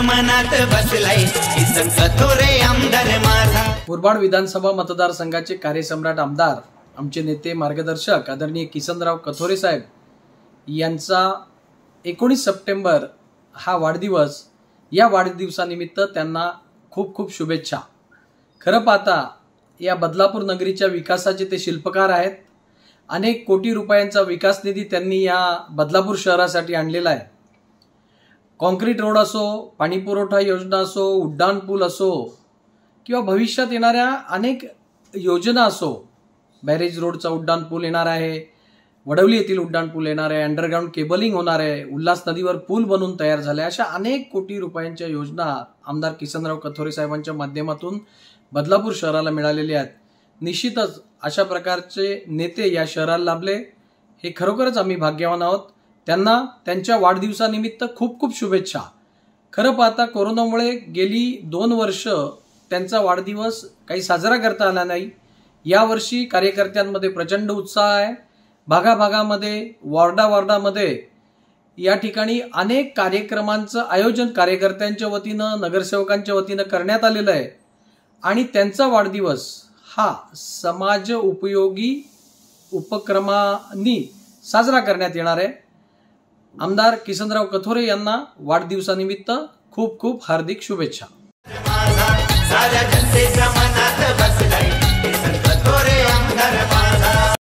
मनात बसलाय. कथोरे आमदार माझा. मुरबाड विधानसभा मतदारसंघाचे कार्यसम्राट आमदार आमचे नेते मार्गदर्शक आदरणीय किसनराव कथोरे साहेब यांचा एकोणीस सप्टेंबर हा वाढदिवस या वाढदिवसानिमित्त त्यांना खूप खूप शुभेच्छा. खरं पाहता या बदलापूर नगरीच्या विकासाचे ते शिल्पकार आहेत. अनेक कोटी रुपयांचा विकास निधी त्यांनी या बदलापूर शहरासाठी आणलेला आहे. कॉन्क्रीट रोड असो पाणीपुरवठा योजना असो उड्डाण पूल असो किंवा भविष्यात येणाऱ्या अनेक योजना असो बॅरेज रोडचा उड्डाण पूल येणार आहे वडवली येथील उड्डाण पूल येणार आहे अंडरग्राऊंड केबलिंग होणार आहे उल्हास नदीवर पूल बनून तयार झाले अशा अनेक कोटी रुपयांच्या योजना आमदार किसनराव कथोरे साहेबांच्या माध्यमातून बदलापूर शहराला मिळालेल्या आहेत. निश्चितच अशा प्रकारचे नेते या शहराला लाभले. हे खरोखरच आम्ही भाग्यवान आहोत. त्यांना त्यांच्या वाढदिवसानिमित्त खूप खूप शुभेच्छा. खरं पाहता कोरोनामुळे गेली दोन वर्ष त्यांचा वाढदिवस काही साजरा करता आला नाही. यावर्षी कार्यकर्त्यांमध्ये प्रचंड उत्साह आहे. भागाभागामध्ये वॉर्डा वॉर्डामध्ये या ठिकाणी अनेक कार्यक्रमांचं आयोजन कार्यकर्त्यांच्या वतीनं नगरसेवकांच्या वतीनं करण्यात आलेलं आहे. आणि त्यांचा वाढदिवस हा समाज उपयोगी उपक्रमांनी साजरा करण्यात येणार आहे. आमदार किसनराव कथोरे यांना वाढदिवसानिमित्त खूप खूप हार्दिक शुभेच्छा.